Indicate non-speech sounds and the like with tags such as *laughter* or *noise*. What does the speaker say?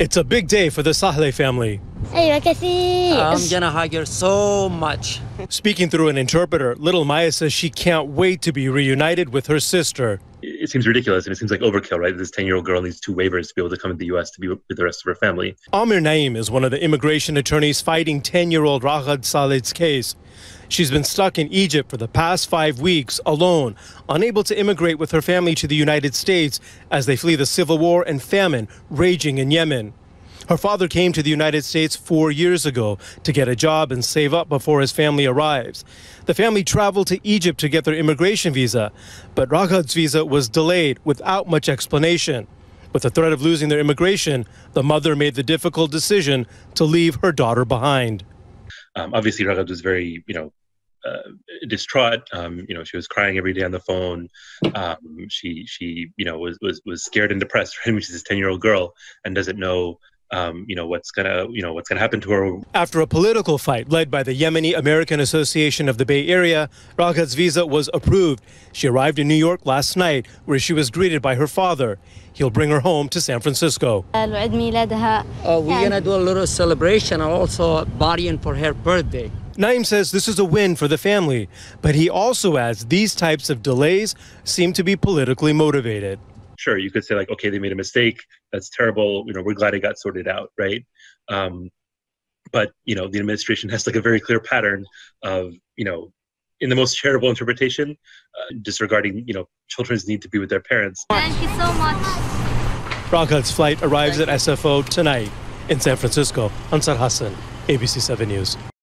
It's a big day for the Saleh family. I'm gonna hug her so much. Speaking through an interpreter, little Maya says she can't wait to be reunited with her sister it seems ridiculous and it seems like overkill, right? This 10 year old girl needs two waivers to be able to come to the US to be with the rest of her family. Amir Naim is one of the immigration attorneys fighting 10 year old Raghad Saleh's case. She's been stuck in Egypt for the past five weeks alone, unable to immigrate with her family to the United States as they flee the civil war and famine raging in Yemen. Her father came to the United States four years ago to get a job and save up before his family arrives. The family traveled to Egypt to get their immigration visa, but Raghad's visa was delayed without much explanation. With the threat of losing their immigration, the mother made the difficult decision to leave her daughter behind. Um, obviously, Raghad was very, you know, uh, distraught. Um, you know, she was crying every day on the phone. Um, she, she, you know, was was was scared and depressed. *laughs* Right? I mean, she's this ten year old girl and doesn't know um, you know what's gonna you know what's gonna happen to her. After a political fight led by the Yemeni American Association of the Bay Area, Raghad's visa was approved. She arrived in New York last night, where she was greeted by her father. He'll bring her home to San Francisco. Uh, we're gonna do a little celebration, also partying for her birthday. Naim says this is a win for the family, but he also adds these types of delays seem to be politically motivated. Sure, you could say like, okay, they made a mistake. That's terrible. You know, we're glad it got sorted out, right? Um, but you know, the administration has like a very clear pattern of you know, in the most charitable interpretation, uh, disregarding you know children's need to be with their parents. Thank you so much Raghad's flight arrives at SFO tonight in San Francisco. Anser Hassan, ABC 7 News.